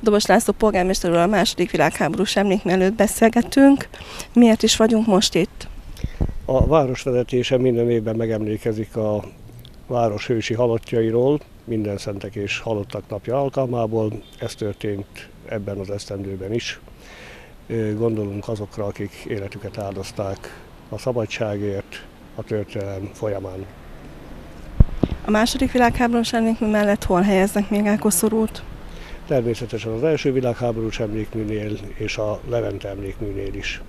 Dobos László polgármesterről a második világháborús emlék előtt beszélgetünk. Miért is vagyunk most itt? A városvezetése minden évben megemlékezik a város hősi halottjairól, minden szentek és halottak napja alkalmából. Ez történt ebben az esztendőben is. Gondolunk azokra, akik életüket áldozták a szabadságért a történelem folyamán. A második világháborús emlékmű mellett hol helyeznek még el koszorút? Természetesen az első világháborús emlékműnél és a Levente emlékműnél is.